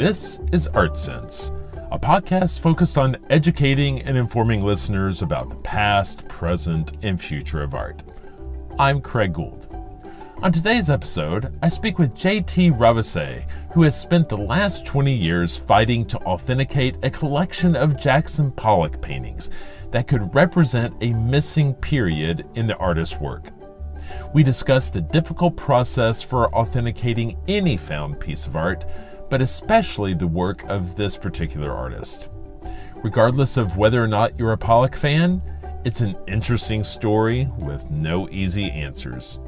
This is Art Sense, a podcast focused on educating and informing listeners about the past, present, and future of art. I'm Craig Gould. On today's episode, I speak with JT Ravize, who has spent the last 20 years fighting to authenticate a collection of Jackson Pollock paintings that could represent a missing period in the artist's work. We discuss the difficult process for authenticating any found piece of art but especially the work of this particular artist. Regardless of whether or not you're a Pollock fan, it's an interesting story with no easy answers.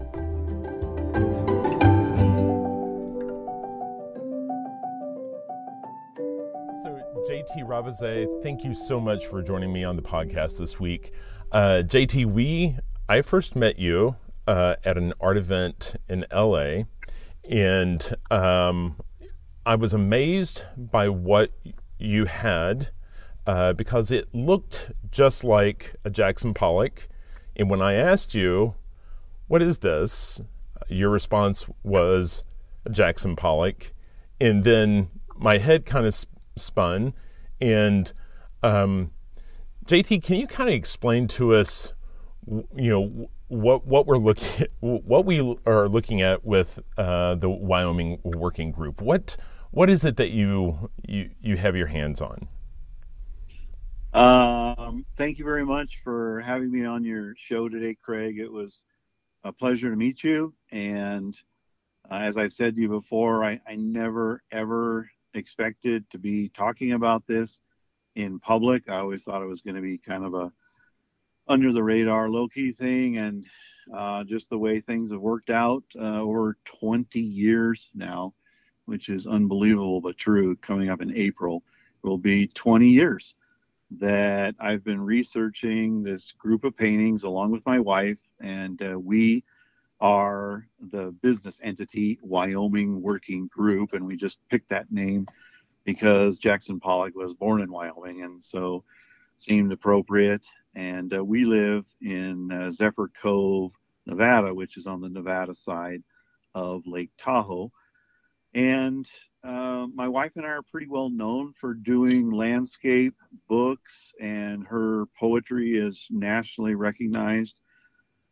JT thank you so much for joining me on the podcast this week. Uh, JT, we I first met you uh, at an art event in LA, and um, I was amazed by what you had uh, because it looked just like a Jackson Pollock. And when I asked you, What is this? your response was a Jackson Pollock. And then my head kind of spun. And um, JT, can you kind of explain to us, you know, what what we're looking at, what we are looking at with uh, the Wyoming Working Group? What what is it that you you you have your hands on? Um, thank you very much for having me on your show today, Craig. It was a pleasure to meet you. And uh, as I've said to you before, I, I never ever expected to be talking about this in public. I always thought it was going to be kind of a under the radar, low key thing. And uh, just the way things have worked out uh, over 20 years now which is unbelievable but true, coming up in April, will be 20 years that I've been researching this group of paintings along with my wife, and uh, we are the business entity Wyoming Working Group, and we just picked that name because Jackson Pollock was born in Wyoming, and so seemed appropriate. And uh, we live in uh, Zephyr Cove, Nevada, which is on the Nevada side of Lake Tahoe. And uh, my wife and I are pretty well known for doing landscape books, and her poetry is nationally recognized.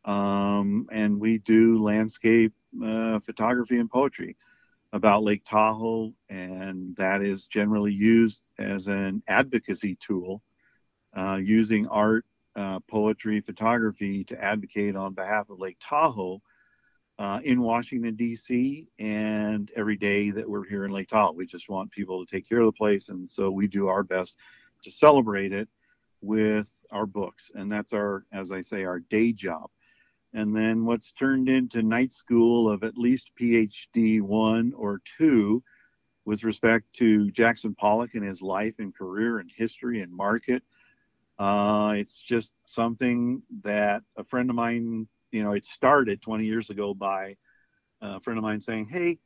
Um, and we do landscape uh, photography and poetry about Lake Tahoe, and that is generally used as an advocacy tool, uh, using art, uh, poetry, photography to advocate on behalf of Lake Tahoe uh, in Washington, D.C., and every day that we're here in Lake Tahoe. We just want people to take care of the place, and so we do our best to celebrate it with our books. And that's our, as I say, our day job. And then what's turned into night school of at least PhD one or two with respect to Jackson Pollock and his life and career and history and market. Uh, it's just something that a friend of mine you know, it started 20 years ago by a friend of mine saying, Hey,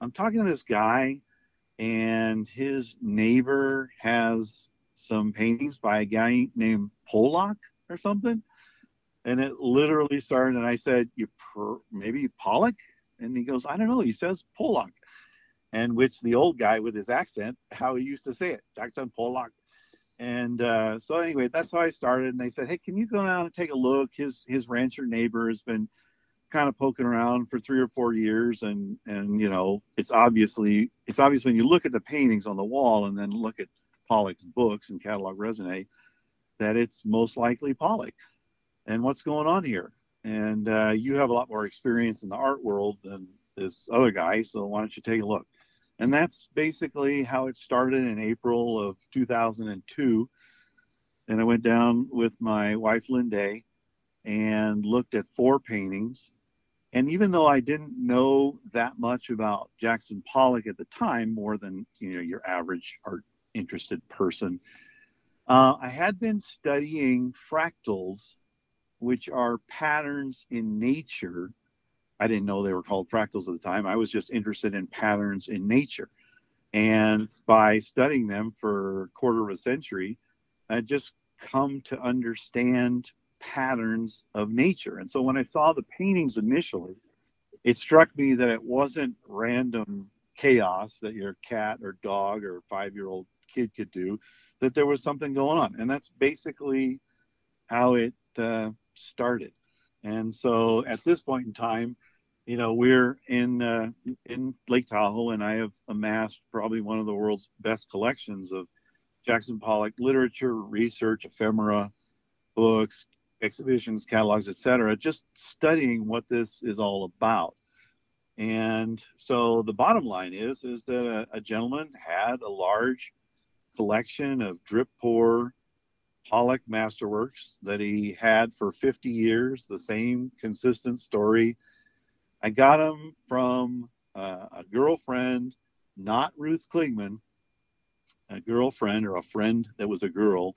I'm talking to this guy, and his neighbor has some paintings by a guy named Pollock or something. And it literally started, and I said, "You per, maybe Pollock?" And he goes, "I don't know." He says Pollock, and which the old guy with his accent, how he used to say it, Jackson Pollock. And uh, so anyway, that's how I started. And they said, "Hey, can you go down and take a look?" His his rancher neighbor has been kind of poking around for three or four years, and and you know, it's obviously it's obvious when you look at the paintings on the wall and then look at Pollock's books and catalog raisonné that it's most likely Pollock. And what's going on here? And uh, you have a lot more experience in the art world than this other guy, so why don't you take a look? And that's basically how it started in April of 2002. And I went down with my wife, Lynday, and looked at four paintings. And even though I didn't know that much about Jackson Pollock at the time, more than you know your average art interested person, uh, I had been studying fractals, which are patterns in nature I didn't know they were called fractals at the time. I was just interested in patterns in nature. And by studying them for a quarter of a century, I just come to understand patterns of nature. And so when I saw the paintings initially, it struck me that it wasn't random chaos that your cat or dog or five year old kid could do, that there was something going on. And that's basically how it uh, started. And so at this point in time, you know, we're in uh, in Lake Tahoe, and I have amassed probably one of the world's best collections of Jackson Pollock literature, research, ephemera, books, exhibitions, catalogs, etc. Just studying what this is all about. And so the bottom line is is that a, a gentleman had a large collection of drip pour Pollock masterworks that he had for 50 years, the same consistent story. I got them from uh, a girlfriend, not Ruth Kligman, a girlfriend or a friend that was a girl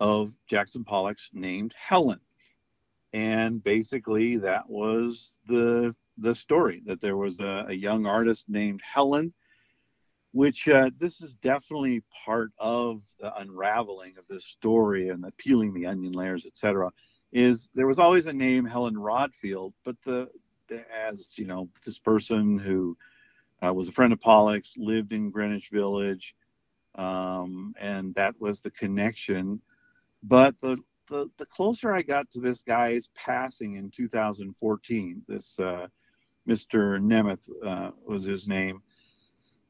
of Jackson Pollock's named Helen. And basically, that was the the story that there was a, a young artist named Helen which uh, this is definitely part of the unraveling of this story and the peeling the onion layers, etc. Is there was always a name Helen Rodfield, but the, the as you know this person who uh, was a friend of Pollock's lived in Greenwich Village, um, and that was the connection. But the, the the closer I got to this guy's passing in 2014, this uh, Mr. Nemeth uh, was his name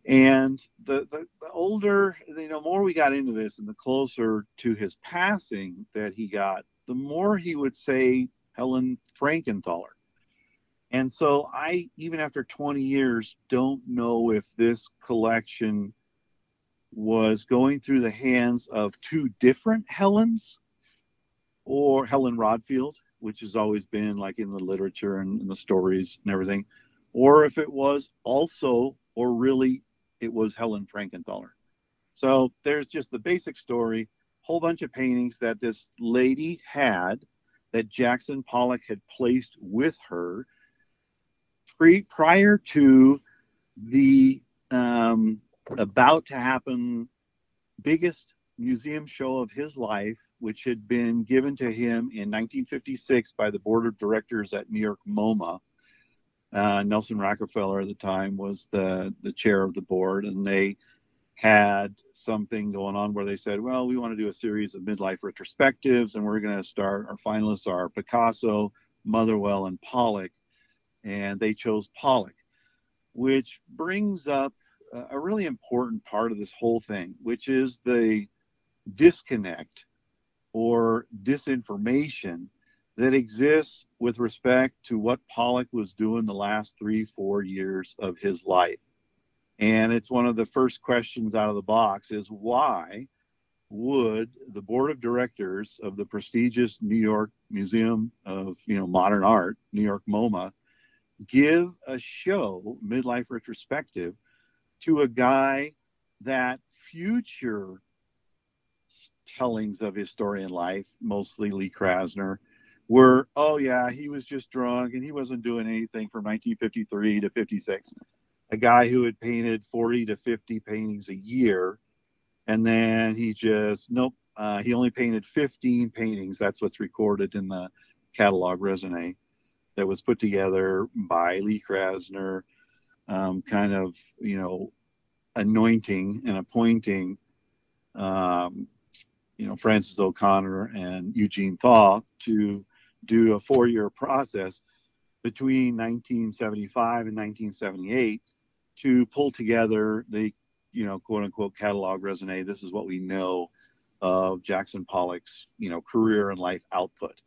and the, the, the older, you know, more we got into this and the closer to his passing that he got, the more he would say Helen Frankenthaler. And so I, even after 20 years, don't know if this collection was going through the hands of two different Helens or Helen Rodfield, which has always been like in the literature and in the stories and everything, or if it was also or really it was Helen Frankenthaler. So there's just the basic story, whole bunch of paintings that this lady had that Jackson Pollock had placed with her pre, prior to the um, about to happen biggest museum show of his life, which had been given to him in 1956 by the board of directors at New York MoMA. Uh, Nelson Rockefeller at the time was the the chair of the board, and they had something going on where they said, "Well, we want to do a series of midlife retrospectives, and we're going to start. Our finalists are Picasso, Motherwell, and Pollock, and they chose Pollock, which brings up a really important part of this whole thing, which is the disconnect or disinformation that exists with respect to what Pollock was doing the last three, four years of his life. And it's one of the first questions out of the box is why would the board of directors of the prestigious New York Museum of you know Modern Art, New York MoMA, give a show midlife retrospective to a guy that future tellings of his story in life, mostly Lee Krasner, were, oh yeah, he was just drunk and he wasn't doing anything from 1953 to 56. A guy who had painted 40 to 50 paintings a year, and then he just nope, uh, he only painted 15 paintings. That's what's recorded in the catalog raisonné that was put together by Lee Krasner, um, kind of you know anointing and appointing um, you know Francis O'Connor and Eugene Thaw to do a four year process between 1975 and 1978 to pull together the, you know, quote unquote catalog raisonné. This is what we know of Jackson Pollock's, you know, career and life output.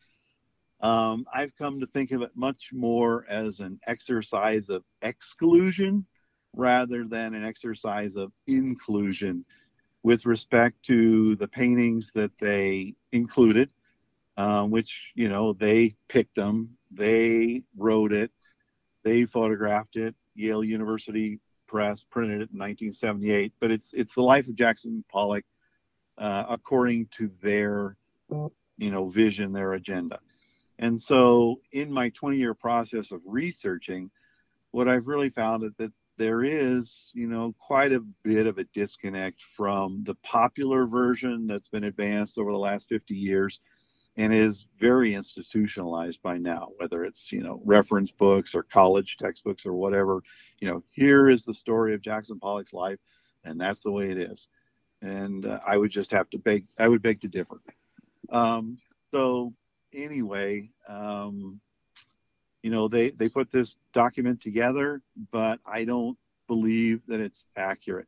Um, I've come to think of it much more as an exercise of exclusion rather than an exercise of inclusion with respect to the paintings that they included um, which you know they picked them, they wrote it, they photographed it. Yale University Press printed it in 1978. But it's it's the life of Jackson Pollock uh, according to their you know vision, their agenda. And so in my 20 year process of researching, what I've really found is that there is, you know, quite a bit of a disconnect from the popular version that's been advanced over the last 50 years and is very institutionalized by now, whether it's, you know, reference books or college textbooks or whatever. You know, here is the story of Jackson Pollock's life, and that's the way it is. And uh, I would just have to beg, I would beg to differ. Um, so, anyway, um, you know, they, they put this document together, but I don't believe that it's accurate.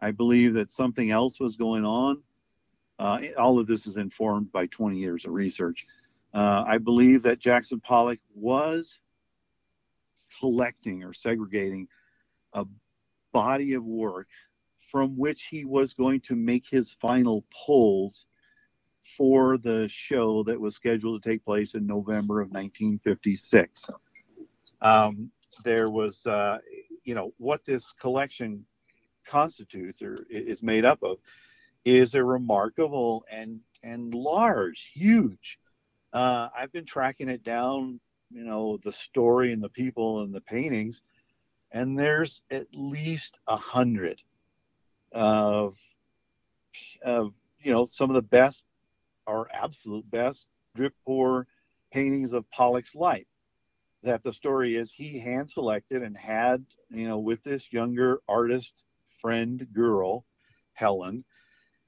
I believe that something else was going on. Uh, all of this is informed by 20 years of research. Uh, I believe that Jackson Pollock was collecting or segregating a body of work from which he was going to make his final pulls for the show that was scheduled to take place in November of 1956. Um, there was, uh, you know, what this collection constitutes or is made up of is a remarkable and and large, huge. Uh, I've been tracking it down, you know, the story and the people and the paintings, and there's at least a hundred of of you know some of the best our absolute best drip pour paintings of Pollock's life. That the story is he hand selected and had, you know, with this younger artist friend girl, Helen,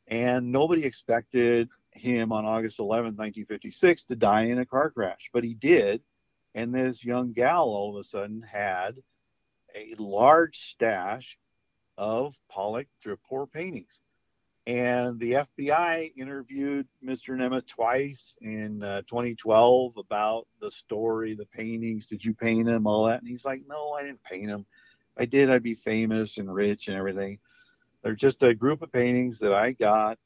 and nobody expected him on August 11, 1956, to die in a car crash, but he did. And this young gal all of a sudden had a large stash of Pollock drip pour paintings. And the FBI interviewed Mr. Nemeth twice in uh, 2012 about the story, the paintings. Did you paint them? All that. And he's like, no, I didn't paint them. I did, I'd be famous and rich and everything. They're just a group of paintings that I got.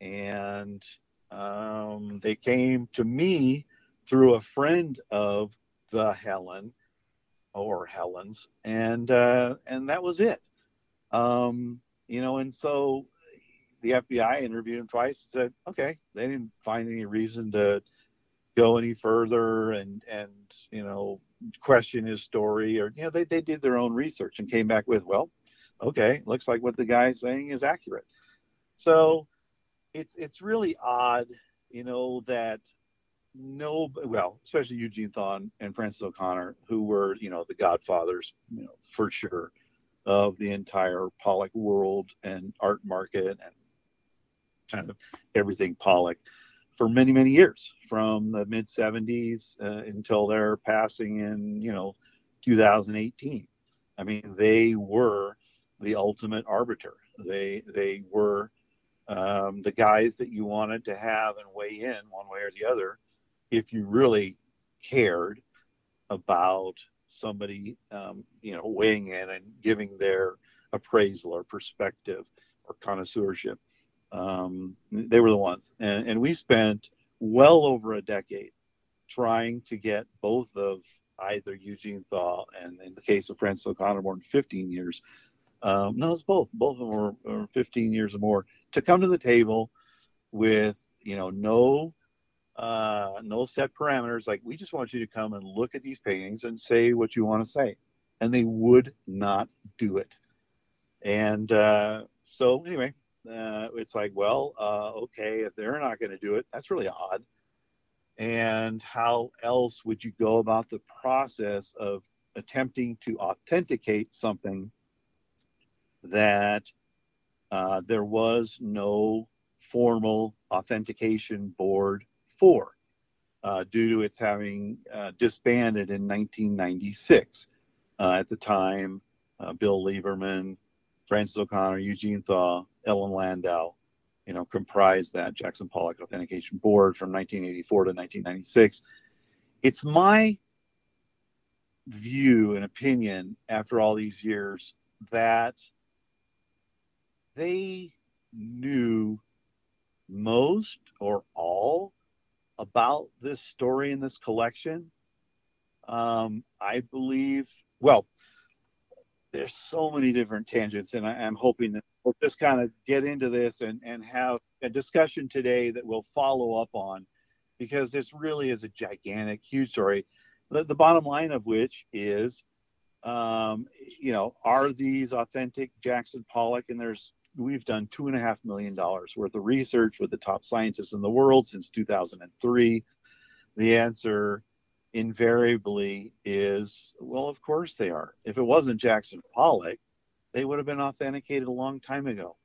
And um, they came to me through a friend of the Helen or Helen's. And, uh, and that was it. Um, you know, and so the FBI interviewed him twice and said, okay, they didn't find any reason to go any further and, and, you know, question his story or, you know, they, they did their own research and came back with, well, okay, looks like what the guy's saying is accurate. So it's, it's really odd, you know, that no, well, especially Eugene Thaw and Francis O'Connor, who were, you know, the godfathers, you know, for sure of the entire Pollock world and art market and kind of everything Pollock for many, many years from the mid 70s uh, until their passing in, you know, 2018. I mean, they were the ultimate arbiter. They, they were um, the guys that you wanted to have and weigh in one way or the other if you really cared about somebody, um, you know, weighing in and giving their appraisal or perspective or connoisseurship. Um, they were the ones, and, and we spent well over a decade trying to get both of either Eugene Thaw and in the case of Francis O'Connor, more than 15 years. Um, no, it's both. Both of them were, were 15 years or more to come to the table with you know no uh, no set parameters. Like we just want you to come and look at these paintings and say what you want to say, and they would not do it. And uh, so anyway, uh, it's like, well, uh, okay, if they're not going to do it, that's really odd. And how else would you go about the process of attempting to authenticate something that uh, there was no formal authentication board for, uh, due to its having uh, disbanded in 1996. Uh, at the time, uh, Bill Lieberman, Francis O'Connor, Eugene Thaw, Ellen Landau, you know, comprised that Jackson Pollock Authentication Board from 1984 to 1996. It's my view and opinion after all these years that they knew most or all about this story in this collection. Um, I believe, well, there's so many different tangents, and I, am hoping that we'll just kind of get into this and, and have a discussion today that we'll follow up on because this really is a gigantic, huge story. The, the bottom line of which is um, you know, are these authentic Jackson Pollock? And there's we've done two and a half million dollars worth of research with the top scientists in the world since 2003. The answer invariably is, well, of course they are. If it wasn't Jackson Pollock, they would have been authenticated a long time ago.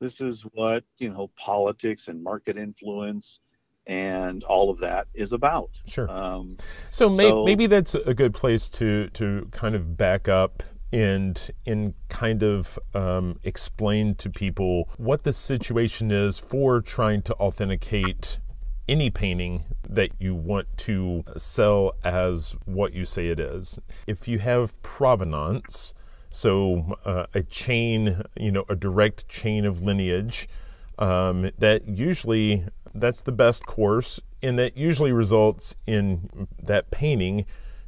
This is what you know politics and market influence and all of that is about. Sure. Um, so, may, so, maybe that's a good place to to kind of back up and and kind of um, explain to people what the situation is for trying to authenticate any painting that you want to sell as what you say it is. If you have provenance, so uh, a chain, you know, a direct chain of lineage, um, that usually that's the best course, and that usually results in that painting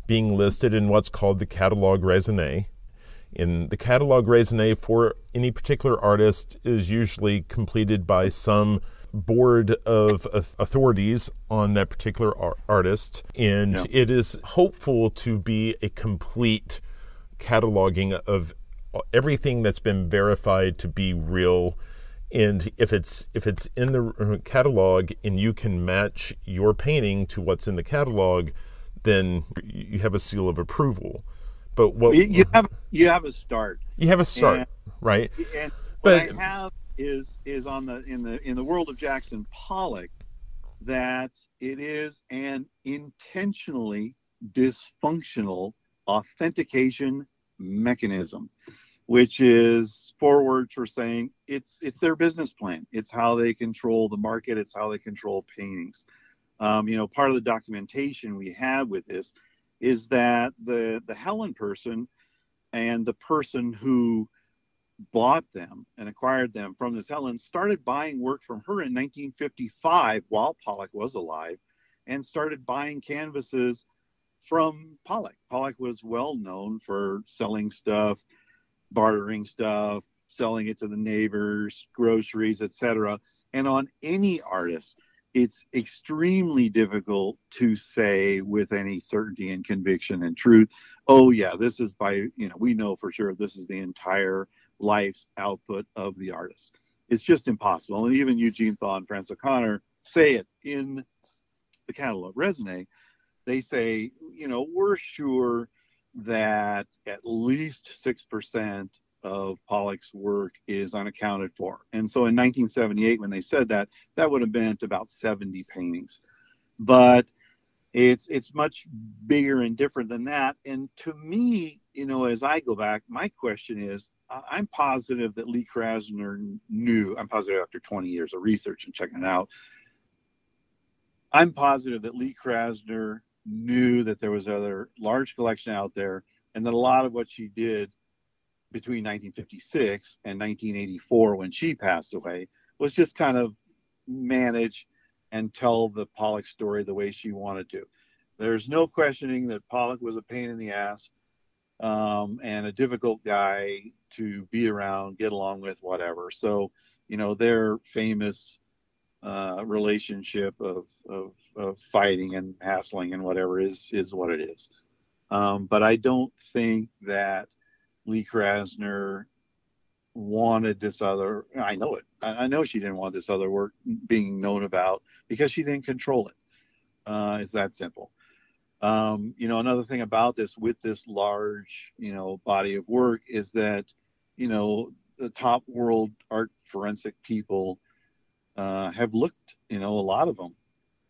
being listed in what's called the catalog raisonné. In the catalog raisonné for any particular artist is usually completed by some board of authorities on that particular artist, and yeah. it is hopeful to be a complete cataloging of everything that's been verified to be real. And if it's if it's in the uh, catalog and you can match your painting to what's in the catalog then you have a seal of approval but what you, have you have a start you have a start and, right and but what i have is is on the in the in the world of jackson pollock that it is an intentionally dysfunctional authentication mechanism which is forward for saying it's it's their business plan. It's how they control the market. It's how they control paintings. Um, you know, part of the documentation we have with this is that the the Helen person and the person who bought them and acquired them from this Helen started buying work from her in 1955 while Pollock was alive, and started buying canvases from Pollock. Pollock was well known for selling stuff bartering stuff, selling it to the neighbors, groceries, etc. And on any artist, it's extremely difficult to say with any certainty and conviction and truth, oh yeah, this is by, you know, we know for sure this is the entire life's output of the artist. It's just impossible. And even Eugene Thaw and Francis O'Connor say it in the catalog raisonné. They say, you know, we're sure that at least 6% of Pollock's work is unaccounted for. And so in 1978, when they said that, that would have been about 70 paintings. But it's it's much bigger and different than that. And to me, you know, as I go back, my question is, I'm positive that Lee Krasner knew. I'm positive after 20 years of research and checking it out. I'm positive that Lee Krasner knew that there was other large collection out there and that a lot of what she did between 1956 and 1984 when she passed away was just kind of manage and tell the Pollock story the way she wanted to. There's no questioning that Pollock was a pain in the ass um, and a difficult guy to be around, get along with, whatever. So, you know, their famous uh, relationship of, of, of fighting and hassling and whatever is is what it is. Um, but I don't think that Lee Krasner wanted this other. I know it. I, know she didn't want this other work being known about because she didn't control it. Uh, it's that simple. Um, you know, another thing about this with this large, you know, body of work is that, you know, the top world art forensic people uh, have looked, you know, a lot of them.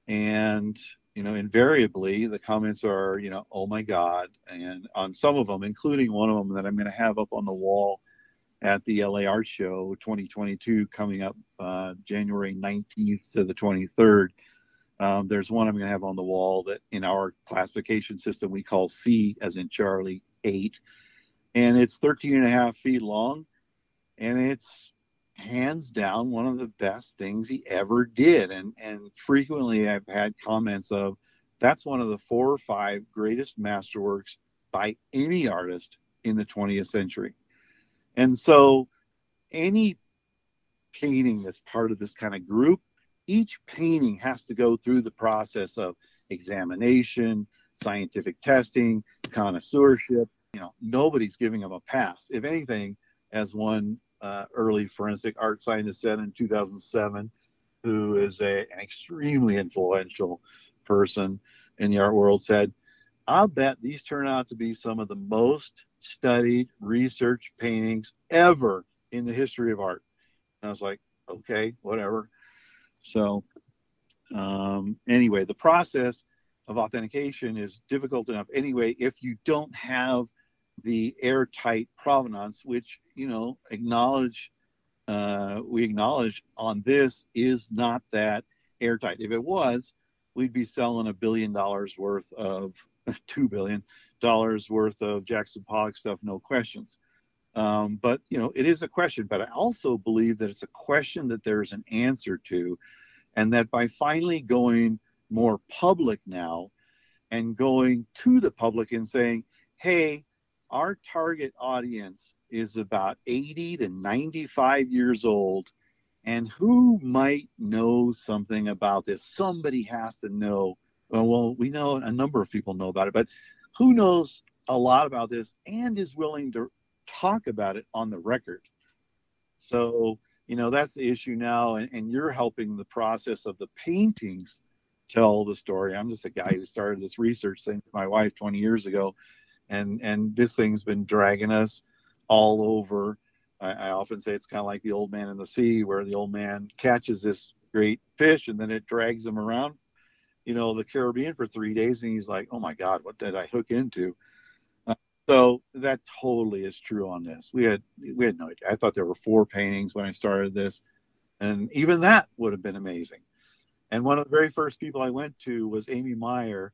And, you know, invariably the comments are, you know, oh my God. And on some of them, including one of them that I'm going to have up on the wall at the LA Art Show 2022 coming up uh, January 19th to the 23rd. Um, there's one I'm going to have on the wall that in our classification system we call C as in Charlie 8. And it's 13 and a half feet long and it's hands down one of the best things he ever did. And and frequently I've had comments of that's one of the four or five greatest masterworks by any artist in the 20th century. And so any painting that's part of this kind of group, each painting has to go through the process of examination, scientific testing, connoisseurship, you know, nobody's giving them a pass. If anything, as one uh, early forensic art scientist in 2007, who is a, an extremely influential person in the art world, said, I'll bet these turn out to be some of the most studied research paintings ever in the history of art. And I was like, okay, whatever. So, um, anyway, the process of authentication is difficult enough anyway if you don't have the airtight provenance, which you know acknowledge uh, we acknowledge on this is not that airtight. If it was, we'd be selling a billion dollars worth of two billion dollars worth of Jackson Pollock stuff, no questions. Um, but you know, it is a question. But I also believe that it's a question that there's an answer to, and that by finally going more public now, and going to the public and saying, "Hey, our target audience is about 80 to 95 years old." And who might know something about this? Somebody has to know well, well, we know a number of people know about it, but who knows a lot about this and is willing to talk about it on the record? So, you know, that's the issue now. And, and you're helping the process of the paintings tell the story. I'm just a guy who started this research thing with my wife 20 years ago. And, and this thing's been dragging us all over. I, I often say it's kind of like the old man in the sea, where the old man catches this great fish and then it drags him around you know, the Caribbean for three days, and he's like, "Oh my God, what did I hook into?" Uh, so that totally is true on this. We had we had no idea. I thought there were four paintings when I started this, and even that would have been amazing. And one of the very first people I went to was Amy Meyer,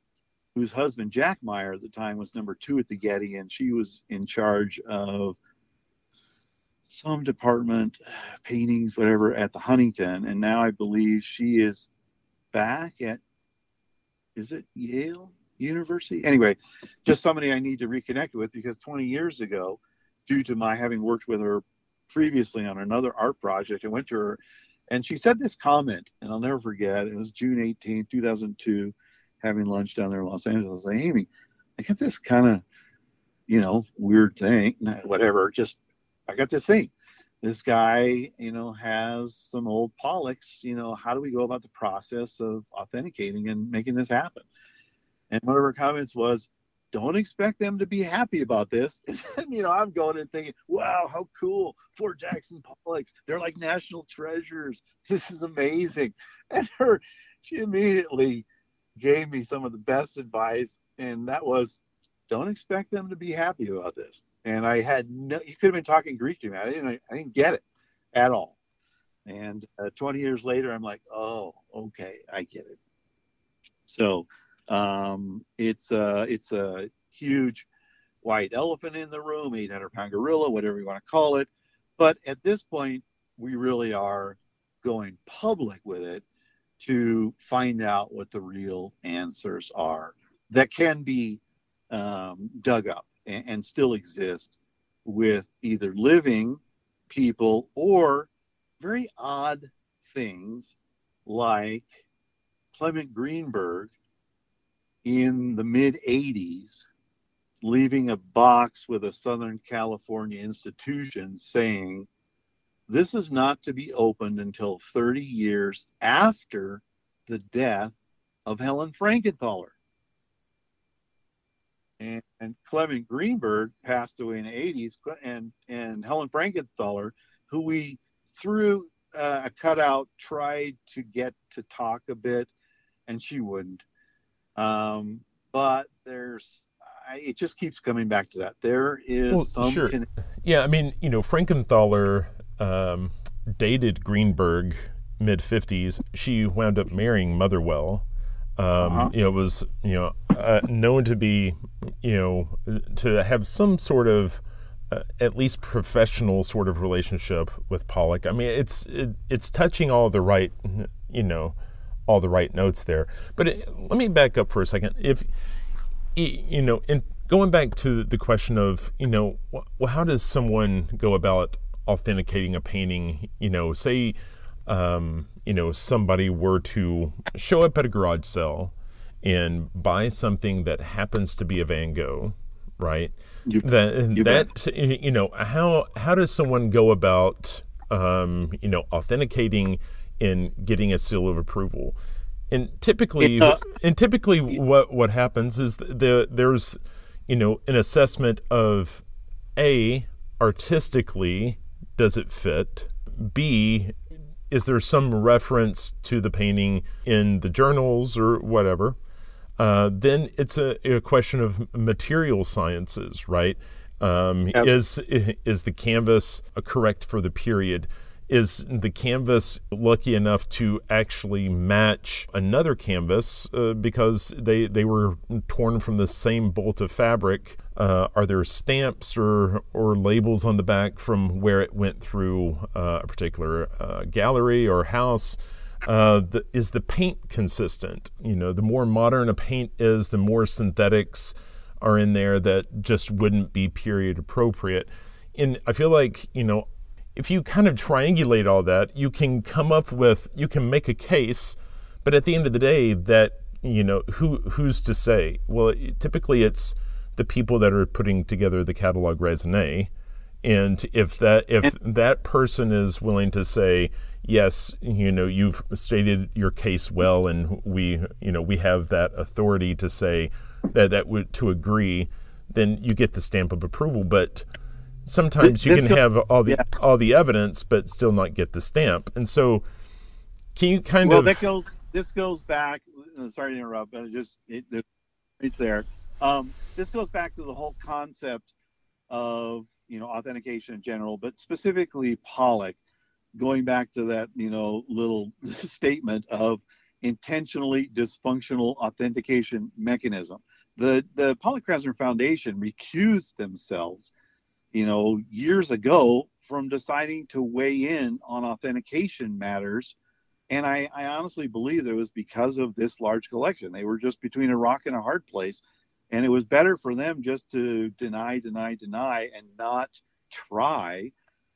whose husband Jack Meyer at the time was number two at the Getty, and she was in charge of some department, paintings, whatever, at the Huntington. And now I believe she is back at is it Yale University? Anyway, just somebody I need to reconnect with because 20 years ago, due to my having worked with her previously on another art project, I went to her and she said this comment, and I'll never forget. It was June 18, 2002, having lunch down there in Los Angeles. I like, Amy, I got this kind of, you know, weird thing, whatever. Just, I got this thing this guy, you know, has some old Pollocks. You know, how do we go about the process of authenticating and making this happen? And one of her comments was, don't expect them to be happy about this. And, you know, I'm going and thinking, wow, how cool. Four Jackson Pollocks. They're like national treasures. This is amazing. And her, she immediately gave me some of the best advice. And that was, don't expect them to be happy about this and I had no. You could have been talking Greek to me. I didn't. I didn't get it at all. And uh, 20 years later, I'm like, oh, okay, I get it. So um, it's uh, it's a huge white elephant in the room, 800 pound gorilla, whatever you want to call it. But at this point, we really are going public with it to find out what the real answers are that can be um, dug up and, and still exist with either living people or very odd things like Clement Greenberg in the mid 80s leaving a box with a Southern California institution saying, This is not to be opened until 30 years after the death of Helen Frankenthaler. And, and Clement Greenberg passed away in the 80s, and, and Helen Frankenthaler, who we through uh, a cutout tried to get to talk a bit, and she wouldn't. Um, but there's I, it just keeps coming back to that. There is well, some. Sure. Yeah, I mean, you know, Frankenthaler um, dated Greenberg mid 50s. She wound up marrying Motherwell. Um, uh-huh. You know, was you know uh, known to be you know to have some sort of uh, at least professional sort of relationship with Pollock. I mean, it's it, it's touching all the right you know all the right notes there. But it, let me back up for a second. If you know, in going back to the question of you know, well, how does someone go about authenticating a painting? You know, say um, you know, somebody were to show up at a garage sale and buy something that happens to be a Van Gogh, right? You, that you that you know how how does someone go about um, you know authenticating and getting a seal of approval? And typically, uh, and typically, what what happens is the there's you know an assessment of a artistically does it fit b is there some reference to the painting in the journals or whatever uh, then it's a, a, question of material sciences, right? Um, is is the canvas correct for the period? Is the canvas lucky enough to actually match another canvas uh, because they they were torn from the same bolt of fabric? Uh, are there stamps or or labels on the back from where it went through uh, a particular uh, gallery or house? Uh, the, is the paint consistent? You know, the more modern a paint is, the more synthetics are in there that just wouldn't be period appropriate. And I feel like, you know, if you kind of triangulate all that, you can come up with, you can make a case, but at the end of the day, that, you know, who who's to say? Well, typically it's the people that are putting together the catalog raisonné. And if that if that person is willing to say, yes, you know, you've stated your case well, and we, you know, we have that authority to say that that would to agree, then you get the stamp of approval. But sometimes you can have all the yeah. all the evidence, but still not get the stamp. And so, can you kind well, of? Well, that goes. This goes back. Uh, sorry to interrupt, but it just it, it's there. Um, this goes back to the whole concept of you know authentication in general, but specifically Pollock going back to that, you know, little statement of intentionally dysfunctional authentication mechanism. The the Pollock Krasner Foundation recused themselves, you know, years ago from deciding to weigh in on authentication matters. And I, I honestly believe it was because of this large collection. They were just between a rock and a hard place. And it was better for them just to deny, deny, deny, and not try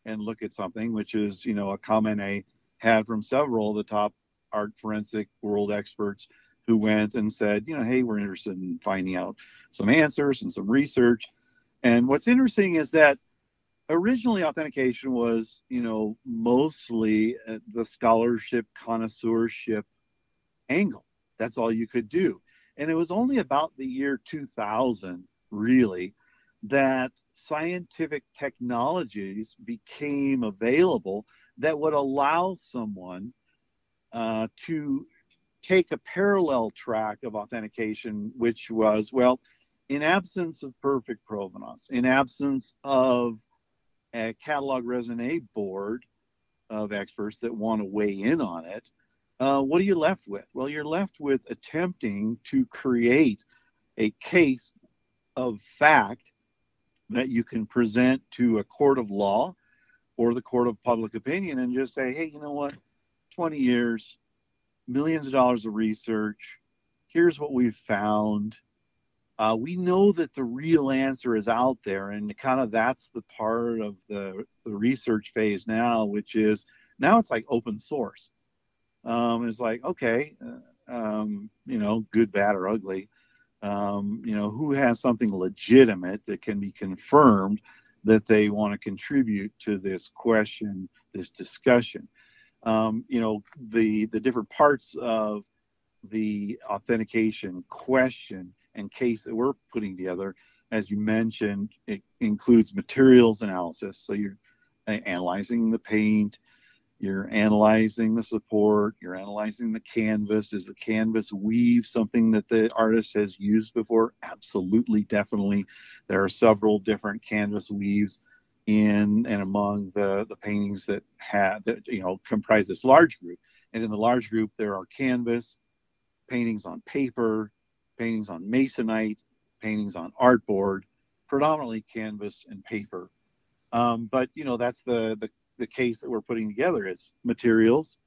and look at something, which is, you know, a comment I had from several of the top art forensic world experts who went and said, you know, hey, we're interested in finding out some answers and some research. And what's interesting is that originally authentication was, you know, mostly the scholarship connoisseurship angle. That's all you could do. And it was only about the year 2000, really, that scientific technologies became available that would allow someone uh, to take a parallel track of authentication, which was, well, in absence of perfect provenance, in absence of a catalog raisonné board of experts that want to weigh in on it, uh, what are you left with? Well, you're left with attempting to create a case of fact that you can present to a court of law or the court of public opinion and just say, hey, you know what? 20 years, millions of dollars of research. Here's what we've found. Uh, we know that the real answer is out there, and kind of that's the part of the, the research phase now, which is now it's like open source. Um, it's like, okay, uh, um, you know, good, bad, or ugly um, you know, who has something legitimate that can be confirmed that they want to contribute to this question, this discussion. Um, you know, the the different parts of the authentication question and case that we're putting together, as you mentioned, it includes materials analysis. So you're uh, analyzing the paint, you're analyzing the support, you're analyzing the canvas. Is the canvas weave something that the artist has used before? Absolutely, definitely. There are several different canvas weaves in and among the, the paintings that have that you know comprise this large group. And in the large group, there are canvas, paintings on paper, paintings on masonite, paintings on artboard, predominantly canvas and paper. Um, but you know that's the the the case that we're putting together is materials.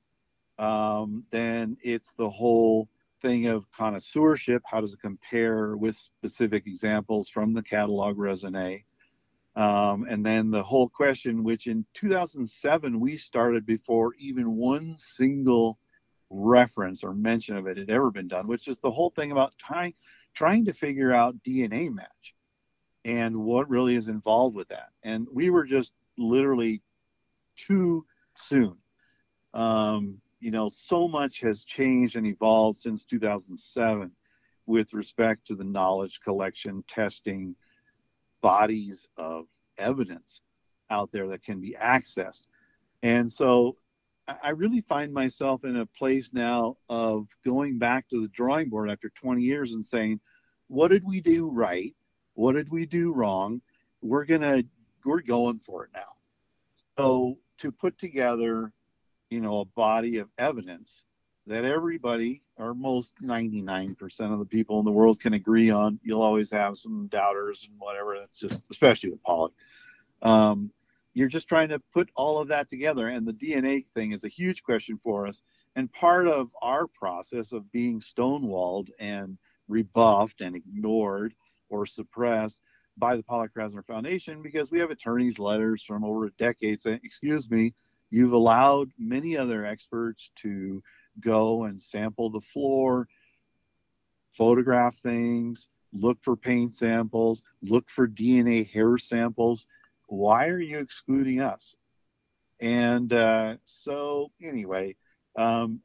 Um, then it's the whole thing of connoisseurship. How does it compare with specific examples from the catalog raisonné? Um, and then the whole question, which in 2007 we started before even one single reference or mention of it had ever been done, which is the whole thing about trying trying to figure out DNA match. and what really is involved with that. And we were just literally too soon. Um, you know, so much has changed and evolved since 2007 with respect to the knowledge collection, testing, bodies of evidence out there that can be accessed. And so I really find myself in a place now of going back to the drawing board after 20 years and saying, what did we do right? What did we do wrong? We're going to, we're going for it now. So to put together, you know, a body of evidence that everybody or most 99% of the people in the world can agree on. You'll always have some doubters and whatever. That's just, especially with Pollock. Um, you're just trying to put all of that together. And the DNA thing is a huge question for us. And part of our process of being stonewalled and rebuffed and ignored or suppressed by the Pollock Krasner Foundation because we have attorneys' letters from over a decade saying, excuse me, you've allowed many other experts to go and sample the floor, photograph things, look for paint samples, look for DNA hair samples. Why are you excluding us? And uh, so, anyway, um,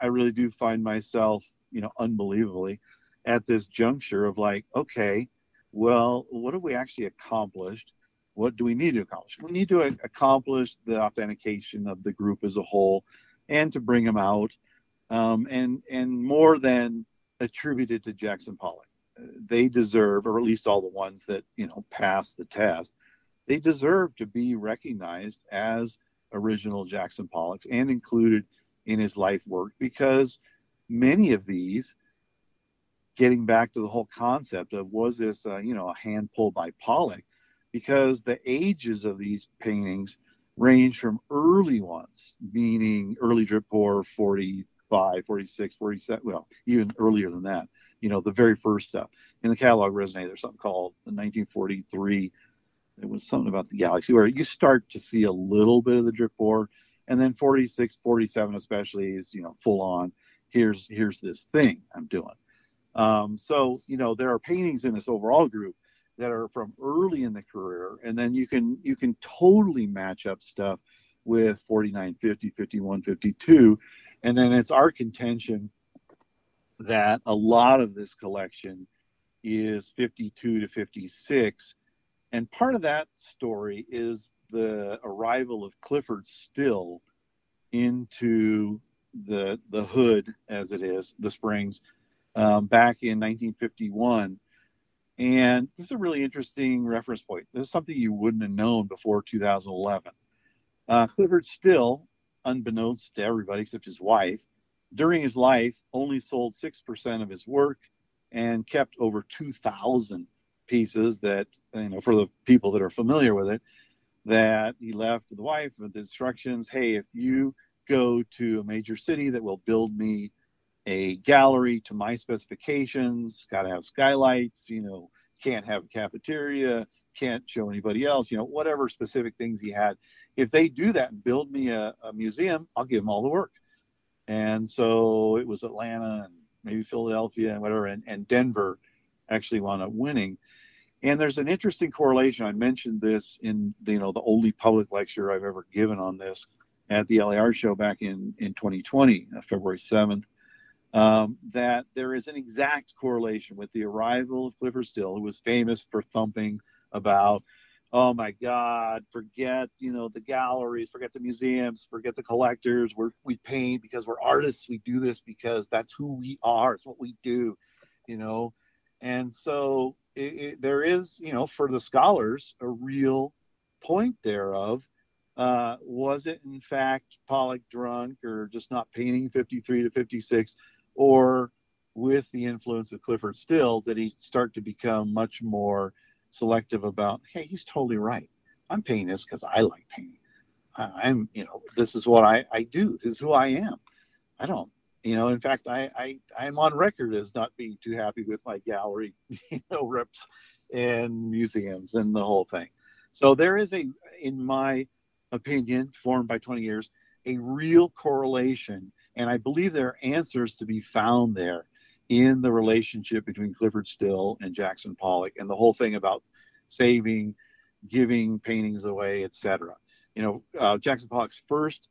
I really do find myself, you know, unbelievably at this juncture of like, okay, well, what have we actually accomplished? What do we need to accomplish? We need to accomplish the authentication of the group as a whole and to bring them out um, and and more than attributed to Jackson Pollock. They deserve, or at least all the ones that you know pass the test, they deserve to be recognized as original Jackson Pollocks and included in his life work because many of these, getting back to the whole concept of was this uh, you know a hand pulled by Pollock, because the ages of these paintings range from early ones, meaning early drip pour 40 45, 46, 47, well, even earlier than that, you know, the very first stuff. In the catalog raisonné, there's something called the 1943. It was something about the galaxy where you start to see a little bit of the drip pour. And then 46, 47 especially is, you know, full on. Here's here's this thing I'm doing. Um, so, you know, there are paintings in this overall group that are from early in the career, and then you can you can totally match up stuff with 49, 50, 51, 52 and then it's our contention that a lot of this collection is 52 to 56. And part of that story is the arrival of Clyfford Still into the the hood, as it is, the Springs, um, back in 1951. And this is a really interesting reference point. This is something you wouldn't have known before 2011. Uh, Clyfford Still unbeknownst to everybody except his wife, during his life only sold 6% of his work and kept over 2,000 pieces that, you know, for the people that are familiar with it, that he left the wife with instructions hey, if you go to a major city that will build me a gallery to my specifications, got to have skylights, you know, can't have a cafeteria, can't show anybody else, you know, whatever specific things he had. If they do that and build me a, a museum, I'll give them all the work. And so it was Atlanta and maybe Philadelphia and whatever, and, and Denver actually wound up winning. And there's an interesting correlation. I mentioned this in the, you know the only public lecture I've ever given on this at the LA Art Show back in in 2020, uh, February 7th. Um, that there is an exact correlation with the arrival of Clyfford Still, who was famous for thumping about oh my god forget you know the galleries forget the museums forget the collectors we're, we paint because we're artists we do this because that's who we are it's what we do you know and so it, it, there is you know for the scholars a real point thereof. uh, was it in fact pollock drunk or just not painting 53 to 56 or with the influence of Clyfford Still did he start to become much more selective about, hey, he's totally right. I'm painting this because I like painting. I, am you know, this is what I, I do. This is who I am. I don't, you know, in fact, I, I, I'm on record as not being too happy with my gallery, you know, reps and museums and the whole thing. So there is a, in my opinion, formed by 20 years, a real correlation. And I believe there are answers to be found there in the relationship between Clyfford Still and Jackson Pollock and the whole thing about saving, giving paintings away, etc. You know, uh, Jackson Pollock's first,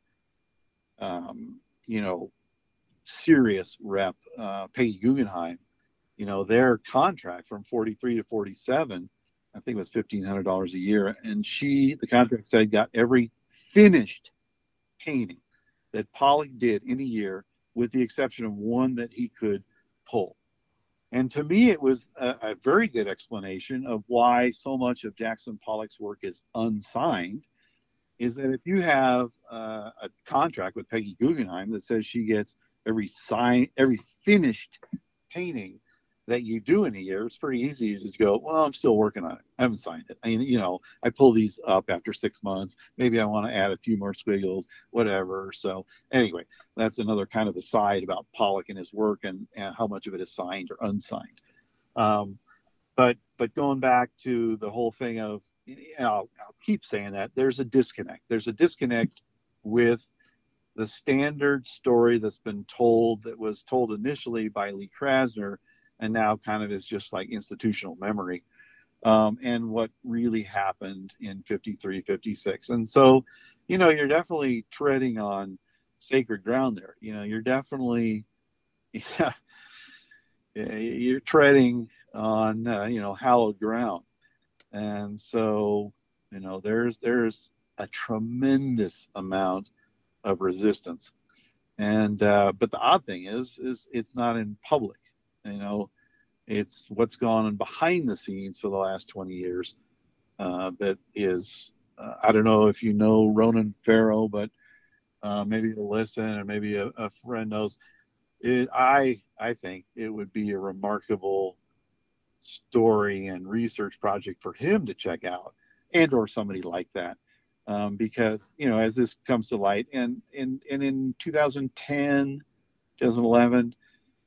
um, you know, serious rep, uh, Peggy Guggenheim, you know, their contract from 43 to 47, I think it was $1,500 a year. And she, the contract said, got every finished painting that Pollock did in a year, with the exception of one that he could pull. And to me, it was a, a, very good explanation of why so much of Jackson Pollock's work is unsigned. Is that if you have uh, a contract with Peggy Guggenheim that says she gets every sign, every finished painting that you do in a year, it's pretty easy to just go, well, I'm still working on it. I haven't signed it. I mean, you know, I pull these up after six months. Maybe I want to add a few more squiggles, whatever. So anyway, that's another kind of aside about Pollock and his work and, and how much of it is signed or unsigned. Um, but but going back to the whole thing of, I'll, I'll keep saying that there's a disconnect. There's a disconnect with the standard story that's been told that was told initially by Lee Krasner and now kind of is just like institutional memory um, and what really happened in 53 56 and so you know you're definitely treading on sacred ground there. You know you're definitely yeah, you're treading on uh, you know hallowed ground. And so you know there's there's a tremendous amount of resistance. And uh, but the odd thing is, is it's not in public. You know, it's what's gone on behind the scenes for the last 20 years. Uh, that is, uh, I don't know if you know Ronan Farrow, but uh, maybe you'll listen, or maybe a, a friend knows. It, I I think it would be a remarkable story and research project for him to check out, and or somebody like that um, because you know as this comes to light and and and in 2010 2011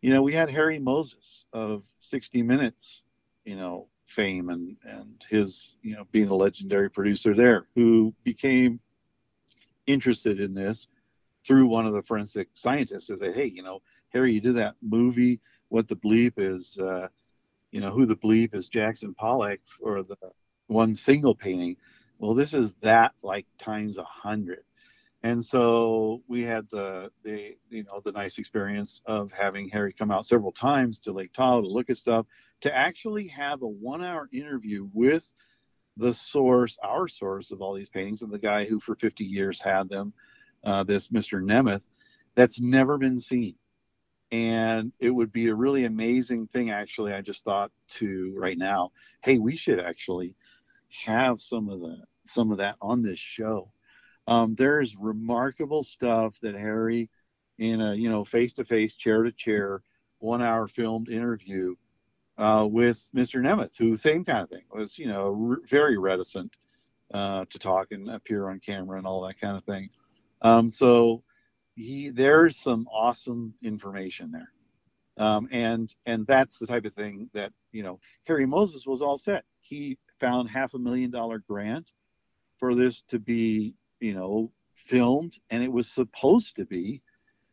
you know we had harry moses of 60 minutes you know fame and and his you know being a legendary producer there who became interested in this through one of the forensic scientists who said hey you know harry you did that movie what the bleep is uh, you know who the bleep is jackson pollock for the one single painting well, this is that like times a hundred. And so we had the the you know the nice experience of having Harry come out several times to Lake Tahoe to look at stuff, to actually have a one hour interview with the source, our source of all these paintings, and the guy who for 50 years had them, uh, this Mr. Nemeth, that's never been seen. And it would be a really amazing thing, actually. I just thought to right now, hey, we should actually have some of the some of that on this show. Um, there's remarkable stuff that Harry, in a you know face to face, chair to chair, one hour filmed interview uh, with Mr. Nemeth, who same kind of thing was you know very reticent uh, to talk and appear on camera and all that kind of thing. Um, so he there's some awesome information there. Um, and and that's the type of thing that you know Harry Moses was all set. He found half a million dollar grant for this to be, you know, filmed, and it was supposed to be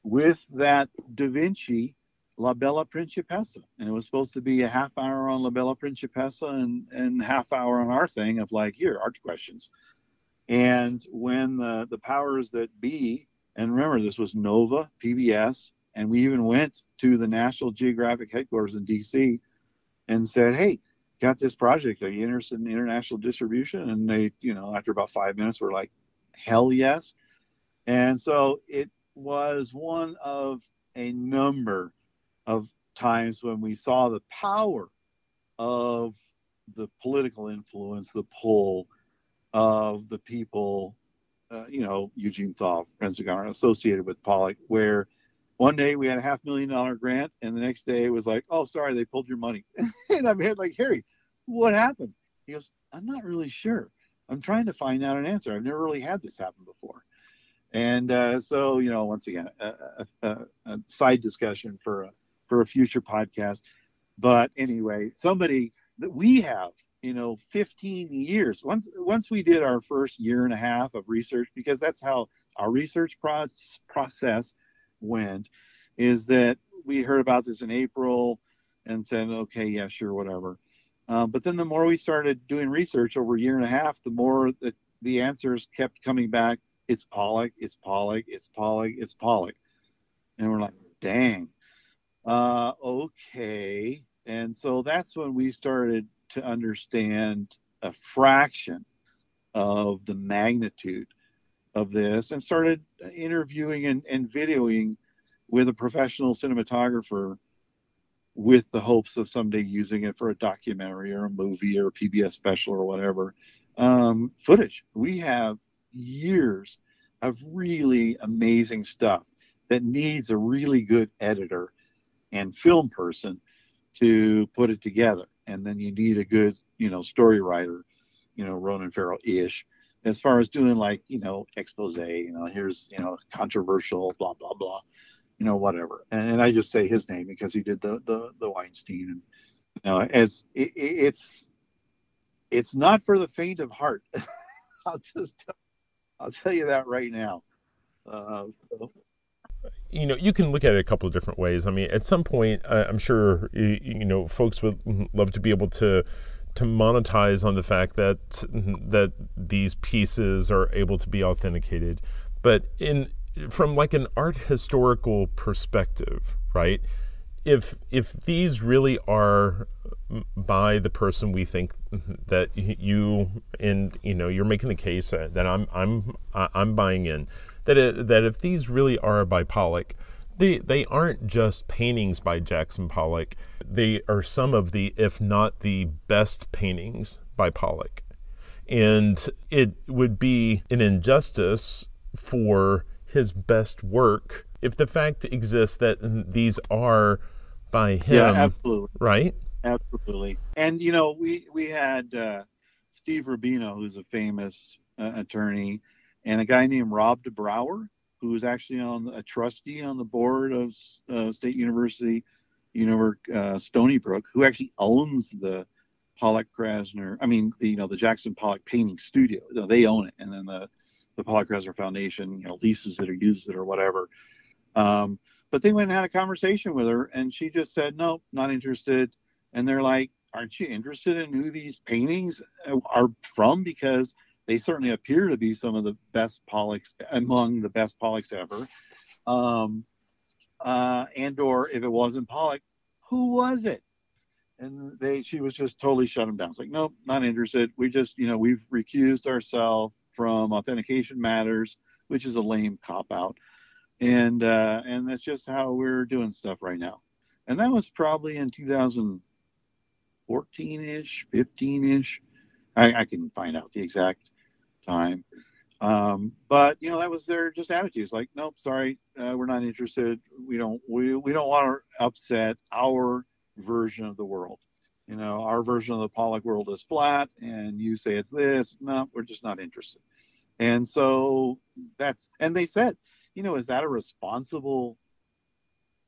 with that Da Vinci La Bella Principessa, and it was supposed to be a half hour on La Bella Principessa and and half hour on our thing of like here art questions. And when the the powers that be, and remember this was Nova PBS, and we even went to the National Geographic headquarters in D.C. and said, hey, got this project. Are you interested in international distribution? And they, you know, after about five minutes, were like, hell yes. And so it was one of a number of times when we saw the power of the political influence, the pull of the people, uh, you know, Eugene Thaw, Renzigar, associated with Pollock, where one day we had a half million dollar grant, and the next day it was like, oh, sorry, they pulled your money. and I'm here like, Harry, what happened? He goes, I'm not really sure. I'm trying to find out an answer. I've never really had this happen before. And uh, so, you know, once again, a, a, a, side discussion for a, for a future podcast. But anyway, somebody that we have, you know, 15 years. Once once we did our first year and a half of research, because that's how our research pro- process went, is that we heard about this in April and said, okay, yeah, sure, whatever. Uh, but then the more we started doing research over a year and a half, the more that the answers kept coming back. It's Pollock, it's Pollock, it's Pollock, it's Pollock. And we're like, dang. Uh, okay. And so that's when we started to understand a fraction of the magnitude of this and started interviewing and, and videoing with a professional cinematographer with the hopes of someday using it for a documentary or a movie or a PBS special or whatever um, footage. We have years of really amazing stuff that needs a really good editor and film person to put it together. And then you need a good, you know, story writer, you know, Ronan Farrow ish, as far as doing like, you know, expose, you know, here's, you know, controversial, blah, blah, blah, you know, whatever. And, and I just say his name because he did the, the, the Weinstein. And, you know, as it, it's, it's not for the faint of heart. I'll just, I'll tell you that right now. Uh, so you know, you can look at it a couple of different ways. I mean, at some point, I'm sure you know folks would love to be able to to monetize on the fact that that these pieces are able to be authenticated, but in from like an art historical perspective, right? If if these really are by the person we think that you and you know you're making the case that I'm I'm I'm buying in that it, that if these really are by Pollock, they they aren't just paintings by Jackson Pollock. They are some of the, if not the best paintings by Pollock, and it would be an injustice for his best work if the fact exists that these are by him. Yeah, absolutely. Right. Absolutely. And you know, we we had uh, Steve Rubino, who's a famous uh, attorney and a guy named Rob DeBrouwer, who is actually on a trustee on the board of uh, State University, University uh, Stony Brook, who actually owns the Pollock Krasner. I mean, the, you know, the Jackson Pollock Painting Studio. You know, they own it, and then the the Pollock Krasner Foundation, you know, leases it or uses it or whatever. Um, but they went and had a conversation with her, and she just said, "No, not interested." And they're like, "Aren't you interested in who these paintings are from?" Because they certainly appear to be some of the best Pollocks among the best Pollocks ever. Um, uh, and or if it wasn't Pollock, who was it? And they, she was just totally shut them down. It's like, nope, not interested. We just, you know, we've recused ourselves from authentication matters, which is a lame cop out. And, uh, and that's just how we're doing stuff right now. And that was probably in 2014 ish, 15 ish. I, I, can find out the exact time. Um, but you know that was their just attitudes like nope sorry uh, we're not interested we don't we, we don't want to upset our version of the world you know our version of the pollock world is flat and you say it's this no we're just not interested and so that's and they said you know is that a responsible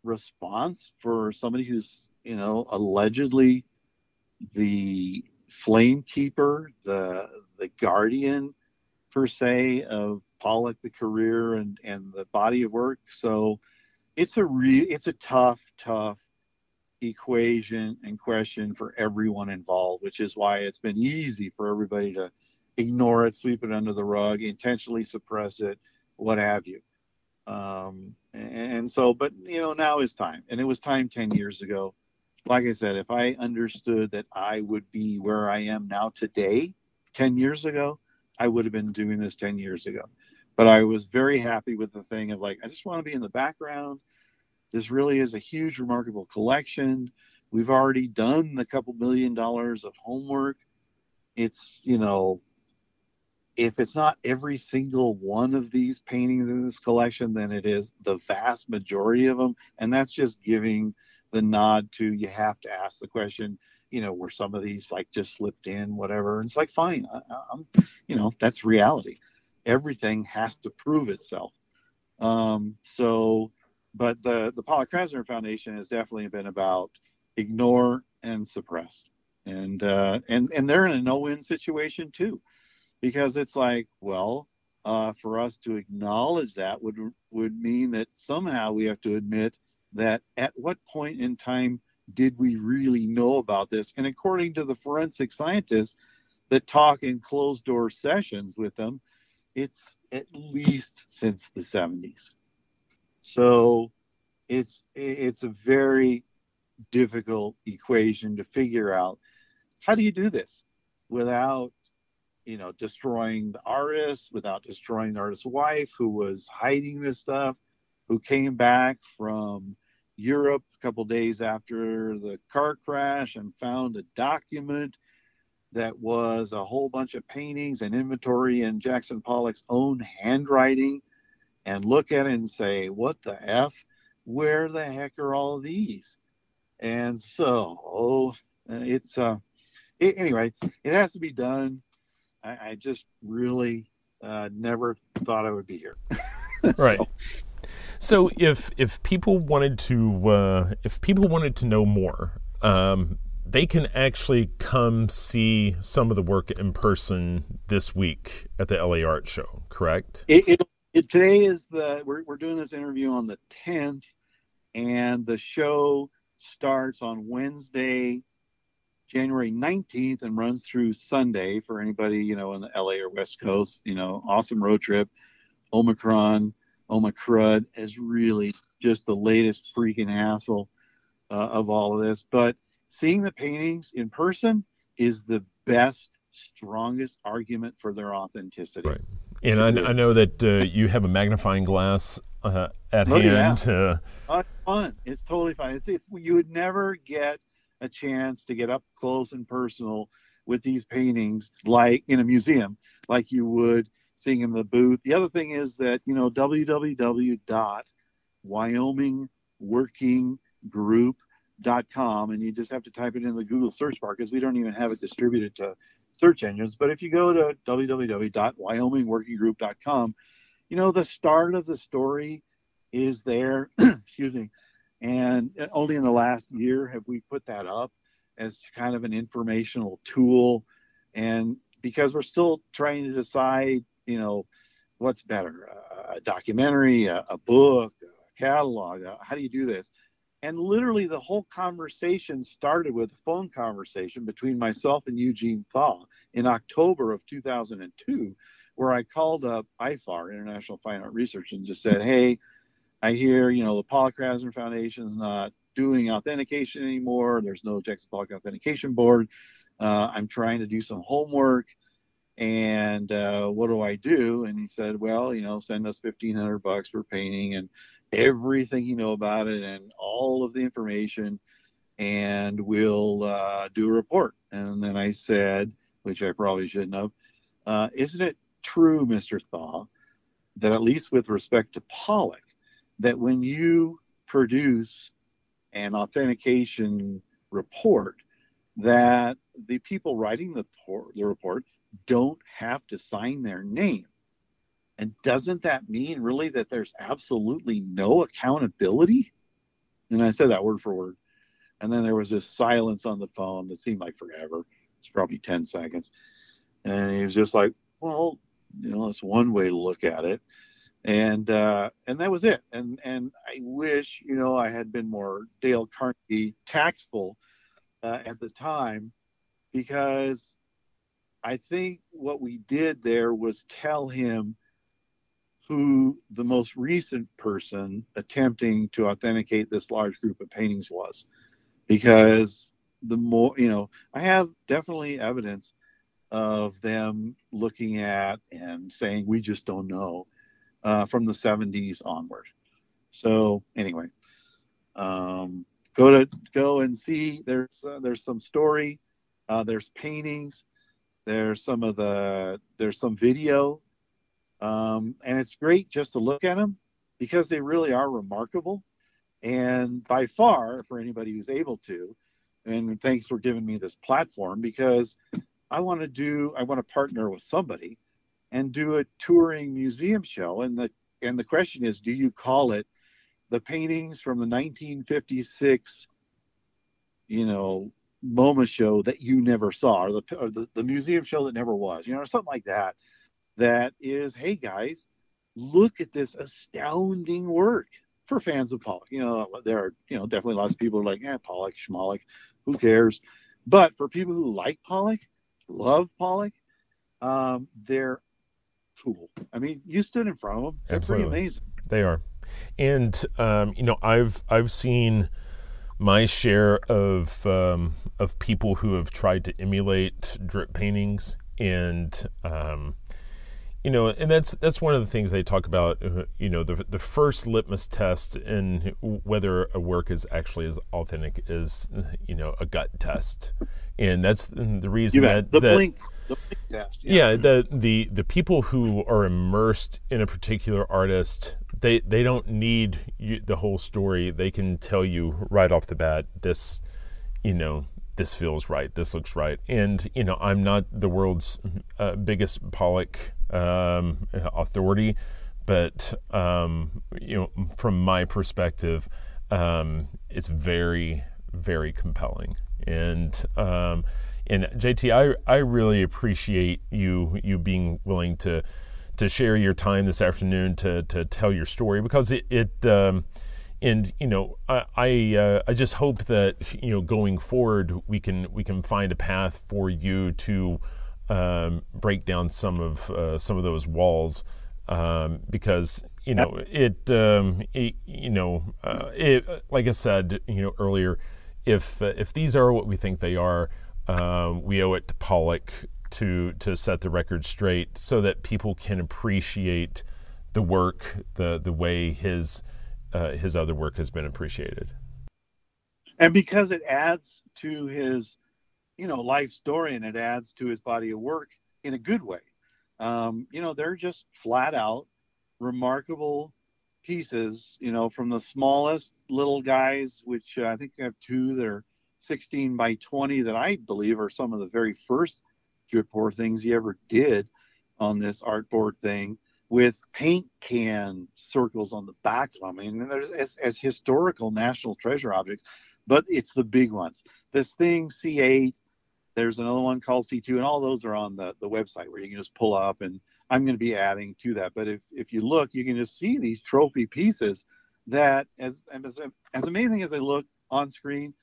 response for somebody who's you know allegedly the flame keeper the the guardian per se of Pollock, the career and and the body of work. So it's a re it's a tough, tough equation and question for everyone involved, which is why it's been easy for everybody to ignore it, sweep it under the rug, intentionally suppress it, what have you. Um, and so, but you know, now is time, and it was time 10 years ago. Like I said, if I understood that I would be where I am now today, 10 years ago, I would have been doing this 10 years ago. But I was very happy with the thing of like, I just want to be in the background. This really is a huge, remarkable collection. We've already done the couple million dollars of homework. It's, you know, if it's not every single one of these paintings in this collection, then it is the vast majority of them. And that's just giving the nod to you have to ask the question you know, where some of these like just slipped in, whatever. And it's like, fine, I, am you know, that's reality. Everything has to prove itself. Um, so, but the the Pollock Krasner Foundation has definitely been about ignore and suppress, and uh, and and they're in a no-win situation too, because it's like, well, uh, for us to acknowledge that would would mean that somehow we have to admit that at what point in time did we really know about this? And according to the forensic scientists that talk in closed door sessions with them, it's at least since the 70s. So it's it's a very difficult equation to figure out. How do you do this without you know destroying the artist, without destroying the artist's wife who was hiding this stuff, who came back from Europe a couple days after the car crash and found a document that was a whole bunch of paintings and inventory in Jackson Pollock's own handwriting and look at it and say, what the F? Where the heck are all these? And so oh, it's, uh, it, anyway, it has to be done. I, I just really uh, never thought I would be here. right. So if if people wanted to uh, if people wanted to know more, um, they can actually come see some of the work in person this week at the LA Art Show. Correct? It, it, it, today is the we're we're doing this interview on the tenth, and the show starts on Wednesday, January 19th and runs through Sunday for anybody, you know, in the LA or West Coast, you know, awesome road trip. Omicron, Omicron is really just the latest freaking hassle uh, of all of this. But seeing the paintings in person is the best, strongest argument for their authenticity. Right. And I, I know that uh, you have a magnifying glass uh, at oh, hand. Yeah. Uh, it's fun. It's totally fun. It's, it's, you would never get a chance to get up close and personal with these paintings like in a museum, like you would seeing them in the booth. The other thing is that you know www.wyomingworkinggroup.com, and you just have to type it in the Google search bar because we don't even have it distributed to search engines. But if you go to www.wyomingworkinggroup.com, you know, the start of the story is there. excuse me. And only in the last year have we put that up as kind of an informational tool. And because we're still trying to decide, you know, what's better a documentary, a, a book, a catalog, how do you do this? And literally, the whole conversation started with a phone conversation between myself and Eugene Thaw in October of 2002, where I called up IFAR, International Fine Art Research, and just said, Hey, I hear, you know, the Pollock Krasner Foundation is not doing authentication anymore. There's no Jackson Pollock Authentication Board. Uh, I'm trying to do some homework. And uh, what do I do? And he said, Well, you know, send us 1500 bucks for painting and everything you know about it and all of the information, and we'll uh, do a report. And then I said, which I probably shouldn't have, uh, isn't it true, Mr. Thaw, that at least with respect to Pollock, that when you produce an authentication report, that the people writing the, the report don't have to sign their name. And doesn't that mean really that there's absolutely no accountability? And I said that word for word. And then there was this silence on the phone that seemed like forever. It's probably 10 seconds. And he was just like, well, you know, that's one way to look at it. And uh, and that was it. And and I wish, you know, I had been more Dale Carnegie tactful uh, at the time because I think what we did there was tell him who the most recent person attempting to authenticate this large group of paintings was. Because the more, you know, I have definitely evidence of them looking at and saying, we just don't know uh, from the 70s onward. So, anyway, um, go to go and see. There's uh, there's some story. Uh, there's paintings. There's some of the there's some video um, and it's great just to look at them because they really are remarkable. And by far, for anybody who's able to, and thanks for giving me this platform because I want to do, I want to partner with somebody and do a touring museum show. And the and the question is, do you call it the paintings from the 1956, you know, MoMA show that you never saw, or the or the, the museum show that never was, you know, or something like that that is, hey guys, look at this astounding work. for fans of Pollock. You know, there are you know definitely lots of people are like, yeah, Pollock, Schmollock, who cares? But for people who like Pollock, love Pollock, um, they're cool. I mean, you stood in front of them. They're Absolutely. pretty amazing. They are, and um, you know, I've I've seen my share of um, of people who have tried to emulate drip paintings, and um, you know, and that's that's one of the things they talk about. uh, You know, the the first litmus test in whether a work is actually as authentic is you know a gut test, and that's the reason that. The that, blink, the blink test. yeah, the the the people who are immersed in a particular artist, they they don't need you, the whole story. They can tell you right off the bat this, you know, this feels right, this looks right. And you know, I'm not the world's uh, biggest Pollock um, authority, but um, you know, from my perspective, um, it's very very compelling. And um, and JT, I I really appreciate you you being willing to to share your time this afternoon to to tell your story because it it um, and you know I I, uh, I just hope that you know going forward we can we can find a path for you to um, break down some of uh, some of those walls. Um, because you know it, um, it you know uh, it, like I said you know earlier if if these are what we think they are um, we owe it to Pollock to to set the record straight so that people can appreciate the work the the way his uh, his other work has been appreciated. and because it adds to his you know life story and it adds to his body of work in a good way um, you know they're just flat out remarkable pieces you know from the smallest little guys which uh, i think i have two that are 16 by 20 that i believe are some of the very first drip pour things he ever did on this artboard thing with paint can circles on the back of them. I mean, there's as, as historical national treasure objects, but it's the big ones. This thing, C8, there's another one called C2, and all those are on the, the website where you can just pull up, and I'm going to be adding to that. But if, if you look, you can just see these trophy pieces that, as, as, as amazing as they look on screen,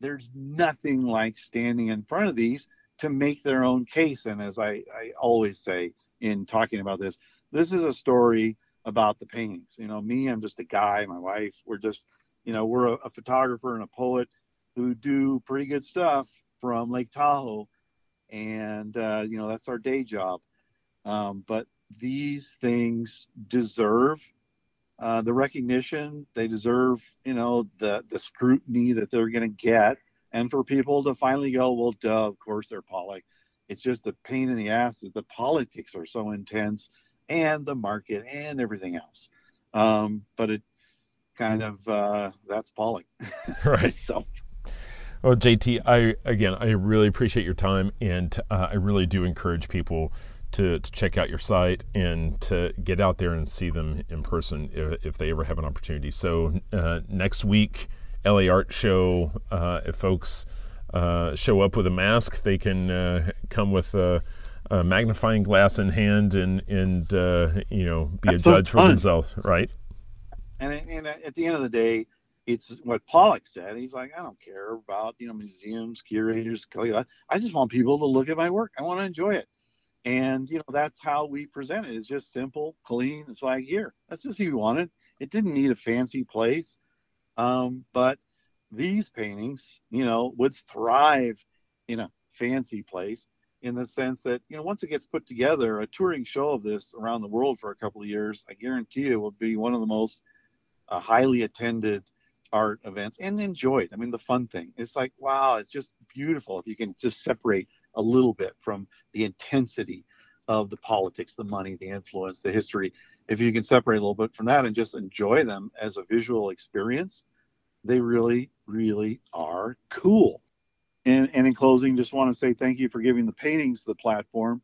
there's nothing like standing in front of these to make their own case. And as I, I always say in talking about this, this is a story about the paintings. You know, me, I'm just a guy. My wife, we're just, you know, we're a, a photographer and a poet who do pretty good stuff from Lake Tahoe, and uh, you know that's our day job. Um, but these things deserve uh, the recognition. They deserve, you know, the the scrutiny that they're going to get, and for people to finally go, well, duh, of course they're Pollock. It's just a pain in the ass that the politics are so intense and the market and everything else. Um, but it kind of uh, that's Pollock. Right. so Well, JT, I again, I really appreciate your time, and uh, I really do encourage people to, to check out your site and to get out there and see them in person if, if they ever have an opportunity. So uh, next week, LA Art Show, uh, if folks uh, show up with a mask, they can uh, come with a, a magnifying glass in hand and and uh, you know be That's a so judge for themselves, right? and, and at the end of the day, it's what Pollock said. He's like, I don't care about you know museums, curators. I just want people to look at my work. I want to enjoy it, and you know that's how we present it. It's just simple, clean. It's like here, that's just what you wanted. It didn't need a fancy place, um, but these paintings, you know, would thrive in a fancy place in the sense that you know once it gets put together, a touring show of this around the world for a couple of years, I guarantee you, will be one of the most uh, highly attended art events and enjoyed. I mean, the fun thing. It's like, wow, it's just beautiful if you can just separate a little bit from the intensity of the politics, the money, the influence, the history. If you can separate a little bit from that and just enjoy them as a visual experience, they really, really are cool. And, and in closing, just want to say thank you for giving the paintings the platform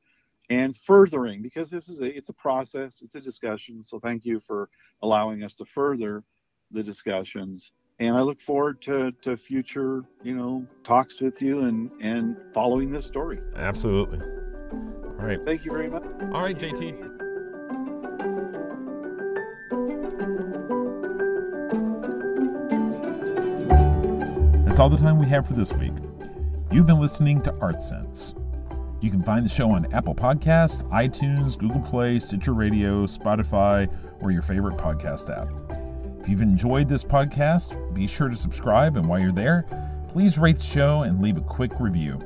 and furthering because this is a it's a process, it's a discussion. So thank you for allowing us to further the discussions. And I look forward to, to future, you know, talks with you and, and following this story. Absolutely. All right. Thank you very much. All right, JT. That's all the time we have for this week. You've been listening to Art Sense. You can find the show on Apple Podcasts, iTunes, Google Play, Stitcher Radio, Spotify, or your favorite podcast app. If you've enjoyed this podcast, be sure to subscribe, and while you're there, please rate the show and leave a quick review.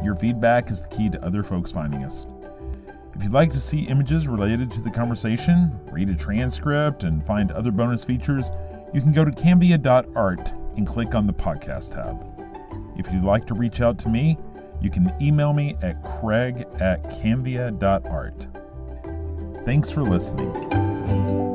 Your feedback is the key to other folks finding us. If you'd like to see images related to the conversation, read a transcript, and find other bonus features, you can go to cambia.art and click on the podcast tab. If you'd like to reach out to me, you can email me at craig at cambia.art. Thanks for listening.